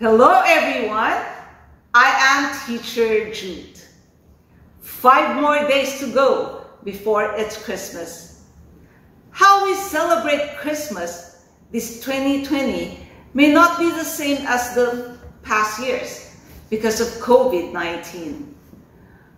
Hello everyone, I am Teacher Jude. Five more days to go before it's Christmas. How we celebrate Christmas this 2020 may not be the same as the past years because of COVID-19.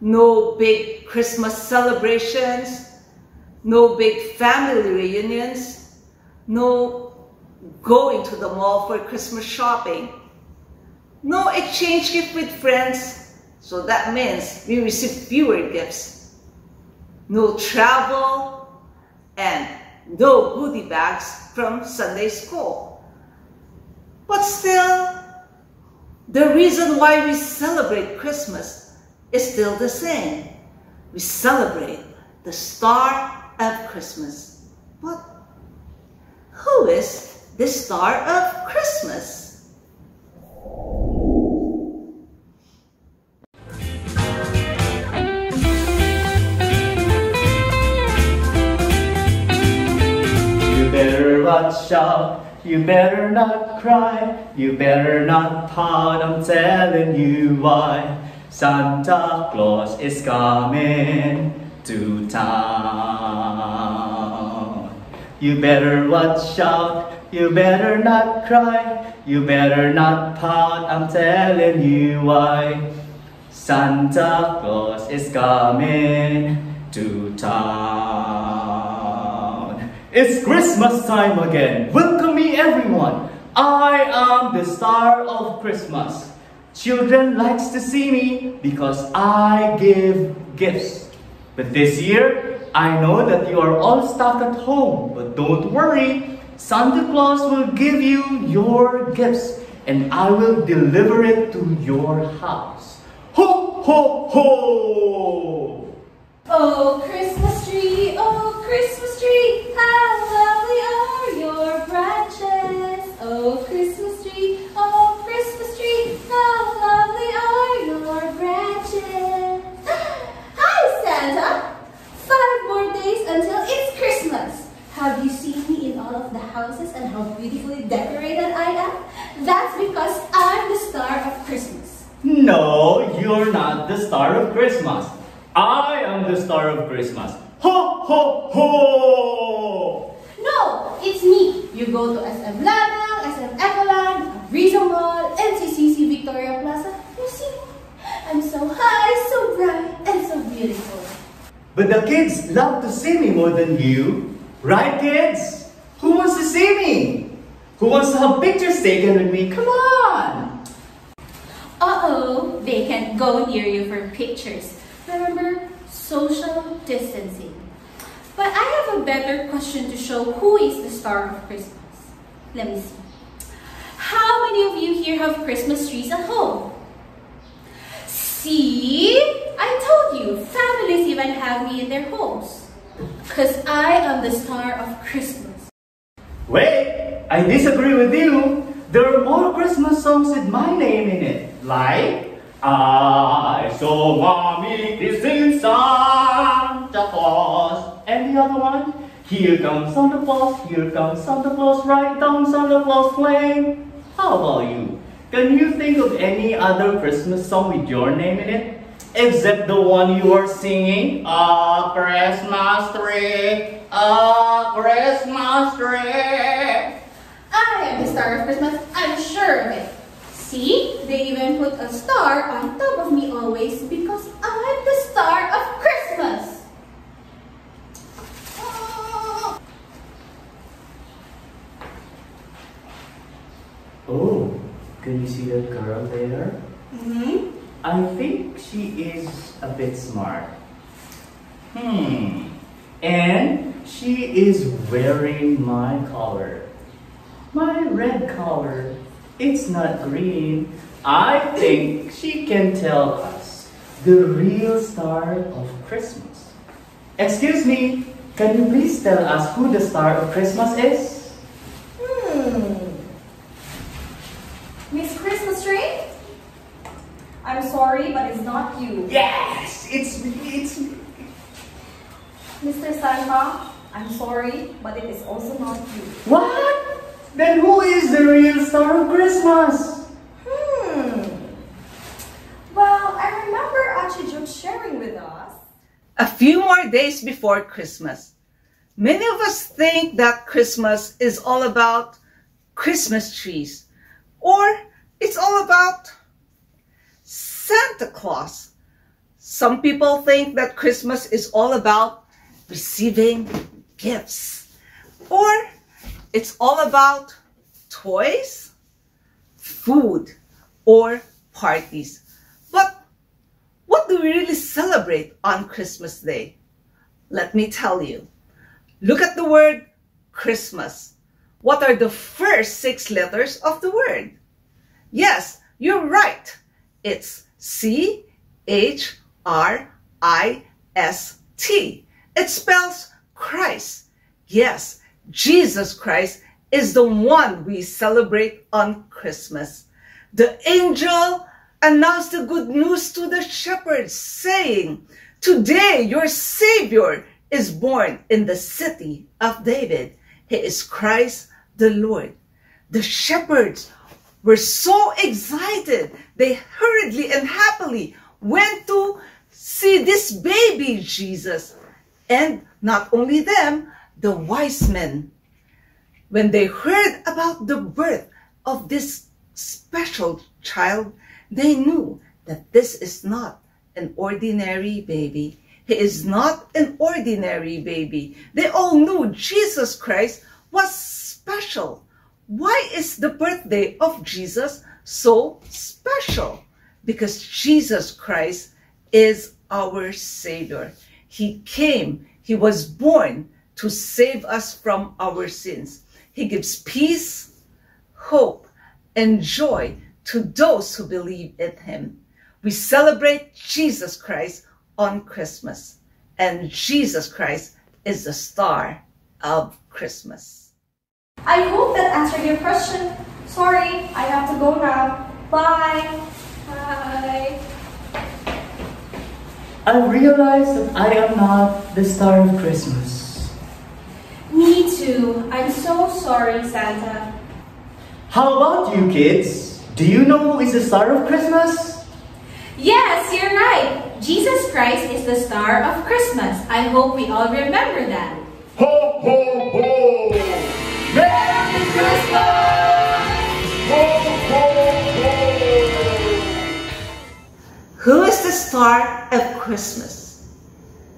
No big Christmas celebrations, no big family reunions, no going to the mall for Christmas shopping, no exchange gift with friends, so that means we receive fewer gifts. No travel and no goodie bags from Sunday school. But still, the reason why we celebrate Christmas is still the same. We celebrate the star of Christmas. But who is the star of Christmas? Better watch out, you better not cry, you better not pout, I'm telling you why. Santa Claus is coming to town. You better watch out, you better not cry, you better not pout, I'm telling you why. Santa Claus is coming to town. It's Christmas time again. Welcome me everyone. I am the star of Christmas. Children likes to see me because I give gifts. But this year, I know that you are all stuck at home, but don't worry. Santa Claus will give you your gifts and I will deliver it to your house. Ho, ho, ho! Oh, Christmas tree, oh, Christmas tree, how lovely are your branches. Oh, Christmas tree, oh, Christmas tree, how lovely are your branches. Hi, Santa. Five more days until it's Christmas. Have you seen me in all of the houses and how beautifully decorated I am? That's because I'm the star of Christmas. No, you're not the star of Christmas. I star of Christmas. Ho, ho, ho! No, it's me. You go to SM Lanang, SM Ecoland, Rizal Mall, NCCC Victoria Plaza. You see, I'm so high, so bright, and so beautiful. But the kids love to see me more than you. Right, kids? Who wants to see me? Who wants to have pictures taken with me? Come on! Uh-oh, they can't go near you for pictures. Remember, social distancing. But I have a better question to show who is the star of Christmas. Let me see. How many of you here have Christmas trees at home? See? I told you, families even have me in their homes. Because I am the star of Christmas. Wait, I disagree with you. There are more Christmas songs with my name in it. Like, I saw mommy kissing Santa Claus. And the other one, here comes Santa Claus, here comes Santa Claus, right down Santa Claus playing. How about you? Can you think of any other Christmas song with your name in it? Except the one you are singing, A Christmas Tree, A Christmas Tree. I am the star of Christmas, I'm sure of it. See, they even put a star on top of me always because I'm the star of Christmas. Oh, can you see that girl there? hmm I think she is a bit smart. Hmm. And she is wearing my color. My red color. It's not green. I think she can tell us the real star of Christmas. Excuse me, can you please tell us who the star of Christmas is? Hmm. Miss Christmas Tree? I'm sorry, but it's not you. Yes, it's it's Mr. Santa, I'm sorry, but it is also not you. What? Then who is the real star of Christmas? Hmm. Well, I remember Achi Jude sharing with us. A few more days before Christmas. Many of us think that Christmas is all about Christmas trees or it's all about Santa Claus. Some people think that Christmas is all about receiving gifts or it's all about toys, food, or parties. But what do we really celebrate on Christmas Day? Let me tell you. Look at the word Christmas. What are the first six letters of the word? Yes, you're right. It's C H R I S T. It spells Christ. Yes, Jesus Christ is the one we celebrate on Christmas. The angel announced the good news to the shepherds, saying, Today your Savior is born in the city of David. He is Christ the Lord. The shepherds were so excited. They hurriedly and happily went to see this baby Jesus. And not only them, the wise men. When they heard about the birth of this special child, they knew that this is not an ordinary baby. He is not an ordinary baby. They all knew Jesus Christ was special. Why is the birthday of Jesus so special? Because Jesus Christ is our Savior. He came, He was born to save us from our sins. He gives peace, hope, and joy to those who believe in Him. We celebrate Jesus Christ on Christmas. And Jesus Christ is the star of Christmas. I hope that answered your question. Sorry, I have to go now. Bye. Bye. I realize that I am not the star of Christmas. Me too. I'm so sorry, Santa. How about you kids? Do you know who is the star of Christmas? Yes, you're right. Jesus Christ is the star of Christmas. I hope we all remember that. Ho, ho, ho! Merry Christmas! Ho, ho, ho! Who is the star of Christmas?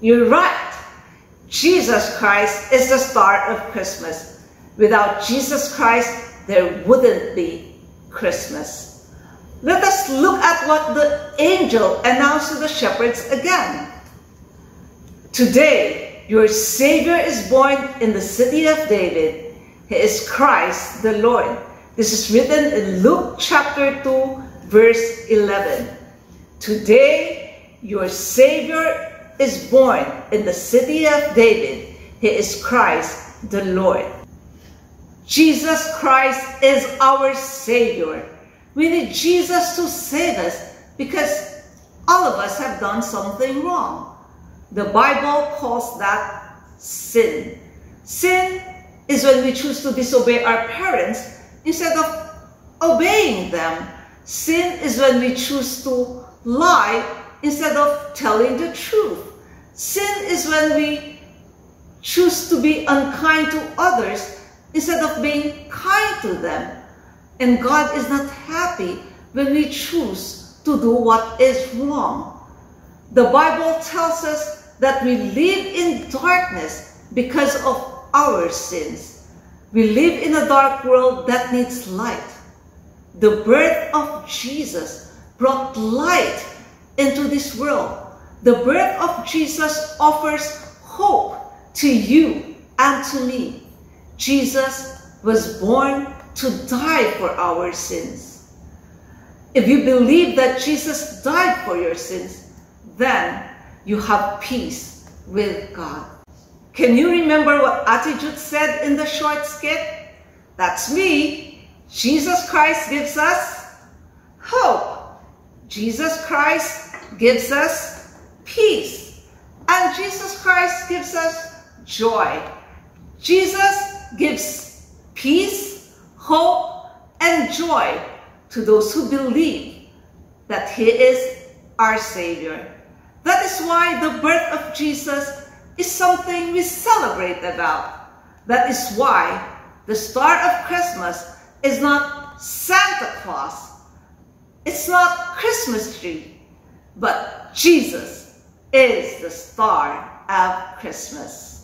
You're right. Jesus Christ is the star of Christmas. Without Jesus Christ, there wouldn't be Christmas. Let us look at what the angel announced to the shepherds again. Today, your Savior is born in the city of David. He is Christ the Lord. This is written in Luke chapter 2, verse 11. Today, your Savior is born in the city of David. He is Christ the Lord. Jesus Christ is our Savior. We need Jesus to save us because all of us have done something wrong. The Bible calls that sin. Sin is when we choose to disobey our parents instead of obeying them. Sin is when we choose to lie instead of telling the truth. Sin is when we choose to be unkind to others instead of being kind to them. And God is not happy when we choose to do what is wrong. The Bible tells us that we live in darkness because of our sins. We live in a dark world that needs light. The birth of Jesus brought light into this world. The birth of Jesus offers hope to you and to me. Jesus was born to die for our sins. If you believe that Jesus died for your sins, then you have peace with God. Can you remember what Achi Jude said in the short skit? That's me. Jesus Christ gives us hope. Jesus Christ gives us peace. And Jesus Christ gives us joy. Jesus gives peace hope, and joy to those who believe that He is our Savior. That is why the birth of Jesus is something we celebrate about. That is why the start of Christmas is not Santa Claus. It's not Christmas tree, but Jesus is the star of Christmas.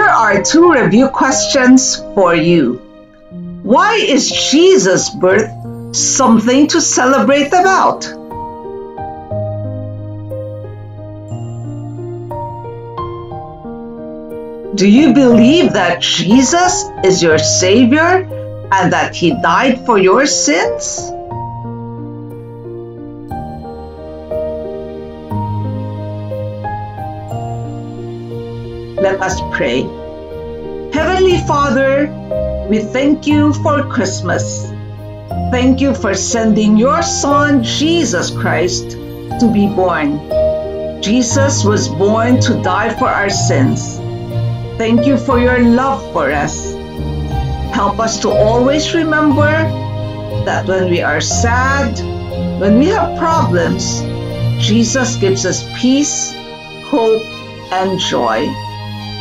Here are two review questions for you. Why is Jesus' birth something to celebrate about? Do you believe that Jesus is your Savior and that He died for your sins? Let us pray. Heavenly Father, we thank you for Christmas. Thank you for sending your Son, Jesus Christ, to be born. Jesus was born to die for our sins. Thank you for your love for us. Help us to always remember that when we are sad, when we have problems, Jesus gives us peace, hope, and joy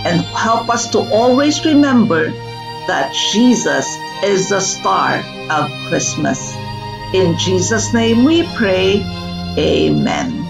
and help us to always remember that Jesus is the star of Christmas. In Jesus' name we pray, Amen.